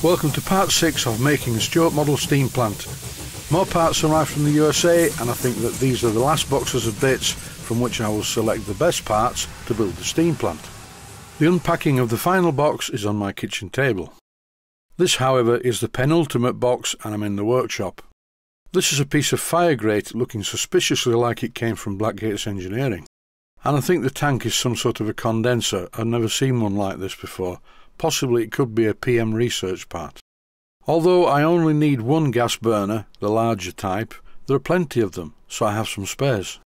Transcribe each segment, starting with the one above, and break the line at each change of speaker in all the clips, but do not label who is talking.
Welcome to part 6 of making a Stuart model steam plant. More parts arrived from the USA and I think that these are the last boxes of bits from which I will select the best parts to build the steam plant. The unpacking of the final box is on my kitchen table. This however is the penultimate box and I'm in the workshop. This is a piece of fire grate looking suspiciously like it came from Blackgates Engineering. And I think the tank is some sort of a condenser, I've never seen one like this before, Possibly it could be a PM research part. Although I only need one gas burner, the larger type, there are plenty of them, so I have some spares.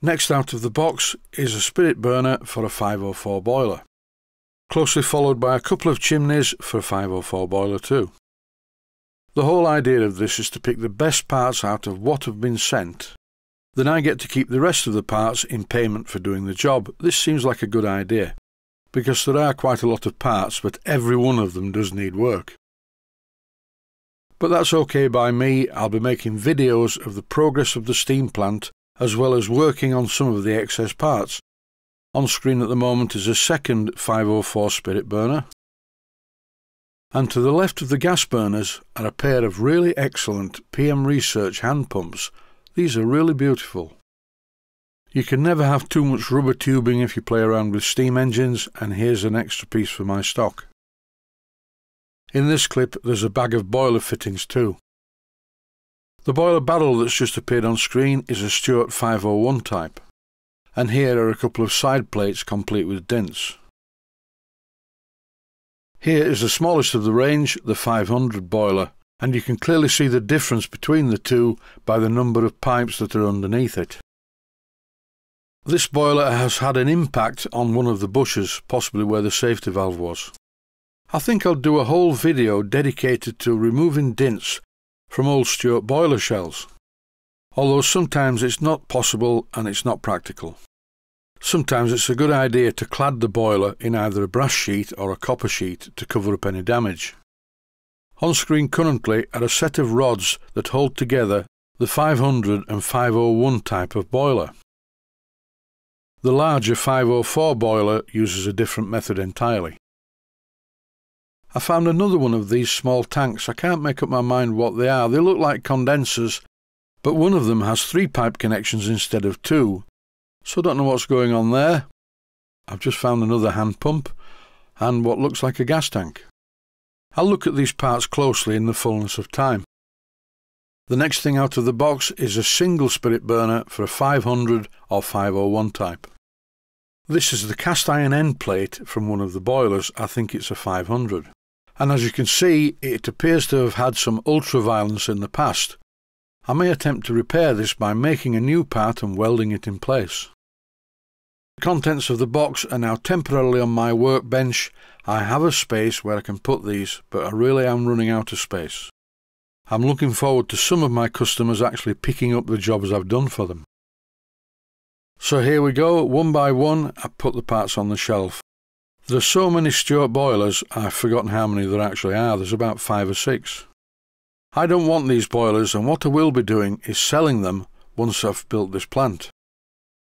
Next out of the box is a spirit burner for a 504 boiler, closely followed by a couple of chimneys for a 504 boiler too. The whole idea of this is to pick the best parts out of what have been sent. Then I get to keep the rest of the parts in payment for doing the job. This seems like a good idea because there are quite a lot of parts, but every one of them does need work. But that's okay by me, I'll be making videos of the progress of the steam plant as well as working on some of the excess parts. On screen at the moment is a second 504 spirit burner. And to the left of the gas burners are a pair of really excellent PM Research hand pumps. These are really beautiful. You can never have too much rubber tubing if you play around with steam engines and here's an extra piece for my stock. In this clip there's a bag of boiler fittings too. The boiler barrel that's just appeared on screen is a Stuart 501 type and here are a couple of side plates complete with dents. Here is the smallest of the range, the 500 boiler, and you can clearly see the difference between the two by the number of pipes that are underneath it. This boiler has had an impact on one of the bushes, possibly where the safety valve was. I think I'll do a whole video dedicated to removing dints from old Stuart boiler shells, although sometimes it's not possible and it's not practical. Sometimes it's a good idea to clad the boiler in either a brass sheet or a copper sheet to cover up any damage. On screen currently are a set of rods that hold together the 500 and 501 type of boiler. The larger 504 boiler uses a different method entirely. I found another one of these small tanks. I can't make up my mind what they are. They look like condensers, but one of them has three pipe connections instead of two. So don't know what's going on there. I've just found another hand pump and what looks like a gas tank. I'll look at these parts closely in the fullness of time. The next thing out of the box is a single spirit burner for a 500 or 501 type. This is the cast iron end plate from one of the boilers, I think it's a 500. And as you can see, it appears to have had some ultraviolence in the past. I may attempt to repair this by making a new part and welding it in place. The contents of the box are now temporarily on my workbench. I have a space where I can put these, but I really am running out of space. I'm looking forward to some of my customers actually picking up the jobs I've done for them. So here we go, one by one, I put the parts on the shelf. There are so many Stuart boilers, I've forgotten how many there actually are, there's about five or six. I don't want these boilers and what I will be doing is selling them once I've built this plant.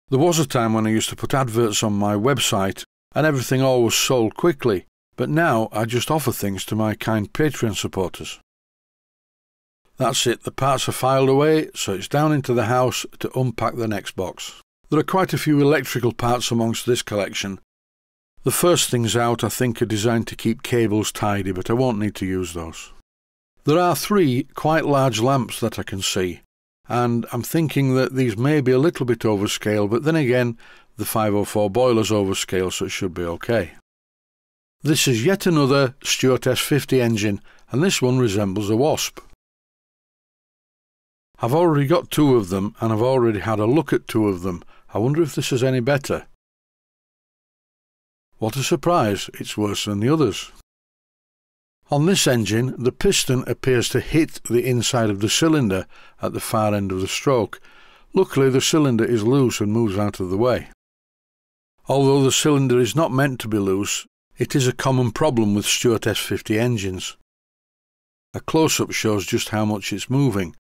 There was a time when I used to put adverts on my website and everything always sold quickly, but now I just offer things to my kind Patreon supporters. That's it, the parts are filed away, so it's down into the house to unpack the next box. There are quite a few electrical parts amongst this collection. The first things out I think are designed to keep cables tidy, but I won't need to use those. There are three quite large lamps that I can see, and I'm thinking that these may be a little bit overscale, but then again, the 504 boiler's overscale, so it should be okay. This is yet another Stuart S50 engine, and this one resembles a Wasp. I've already got two of them, and I've already had a look at two of them, I wonder if this is any better. What a surprise, it's worse than the others. On this engine, the piston appears to hit the inside of the cylinder at the far end of the stroke. Luckily, the cylinder is loose and moves out of the way. Although the cylinder is not meant to be loose, it is a common problem with Stuart S50 engines. A close-up shows just how much it's moving.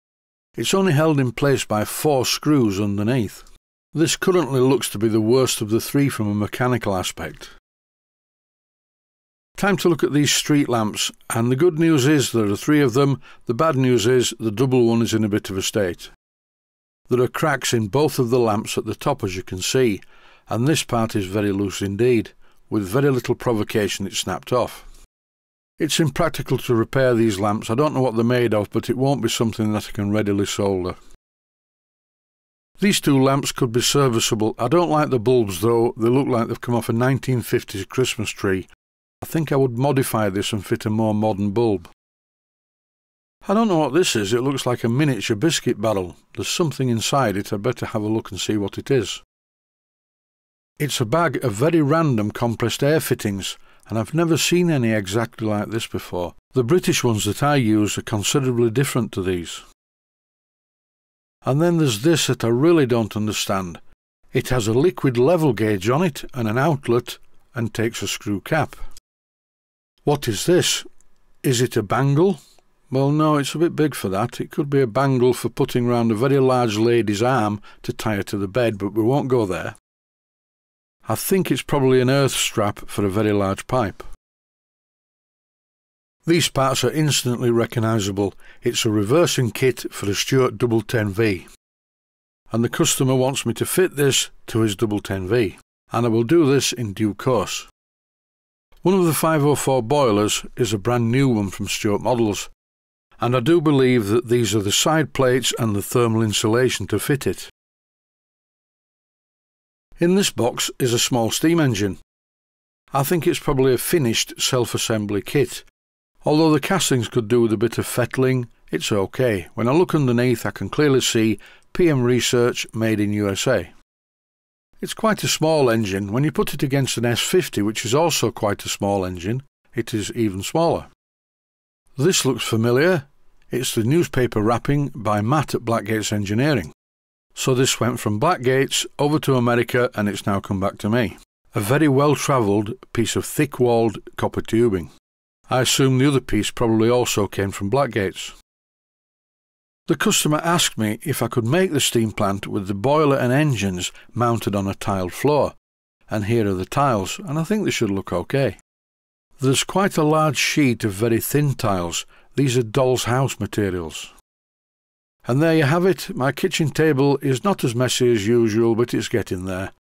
It's only held in place by four screws underneath. This currently looks to be the worst of the three from a mechanical aspect. Time to look at these street lamps, and the good news is there are three of them, the bad news is the double one is in a bit of a state. There are cracks in both of the lamps at the top as you can see, and this part is very loose indeed. With very little provocation it snapped off. It's impractical to repair these lamps, I don't know what they're made of, but it won't be something that I can readily solder. These two lamps could be serviceable. I don't like the bulbs though, they look like they've come off a 1950s Christmas tree. I think I would modify this and fit a more modern bulb. I don't know what this is, it looks like a miniature biscuit barrel. There's something inside it, I'd better have a look and see what it is. It's a bag of very random compressed air fittings, and I've never seen any exactly like this before. The British ones that I use are considerably different to these. And then there's this that I really don't understand. It has a liquid level gauge on it and an outlet and takes a screw cap. What is this? Is it a bangle? Well, no, it's a bit big for that. It could be a bangle for putting round a very large lady's arm to tie her to the bed, but we won't go there. I think it's probably an earth strap for a very large pipe. These parts are instantly recognisable. It's a reversing kit for a Stuart Double 10V. And the customer wants me to fit this to his Double 10V. And I will do this in due course. One of the 504 boilers is a brand new one from Stuart Models. And I do believe that these are the side plates and the thermal insulation to fit it. In this box is a small steam engine. I think it's probably a finished self-assembly kit Although the castings could do with a bit of fettling, it's okay. When I look underneath I can clearly see PM Research made in USA. It's quite a small engine. When you put it against an S50, which is also quite a small engine, it is even smaller. This looks familiar. It's the newspaper wrapping by Matt at Blackgates Engineering. So this went from Blackgates over to America and it's now come back to me. A very well travelled piece of thick walled copper tubing. I assume the other piece probably also came from Blackgates. The customer asked me if I could make the steam plant with the boiler and engines mounted on a tiled floor, and here are the tiles, and I think they should look okay. There's quite a large sheet of very thin tiles. These are doll's house materials. And there you have it. My kitchen table is not as messy as usual, but it's getting there.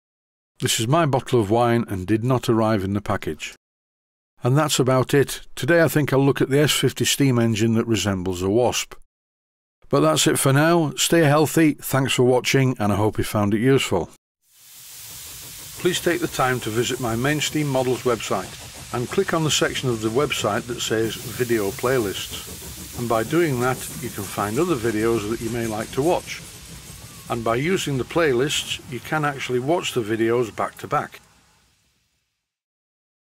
This is my bottle of wine and did not arrive in the package. And that's about it. Today I think I'll look at the S50 steam engine that resembles a wasp. But that's it for now. Stay healthy, thanks for watching, and I hope you found it useful. Please take the time to visit my Mainsteam Models website and click on the section of the website that says Video Playlists. And by doing that, you can find other videos that you may like to watch. And by using the playlists, you can actually watch the videos back to back.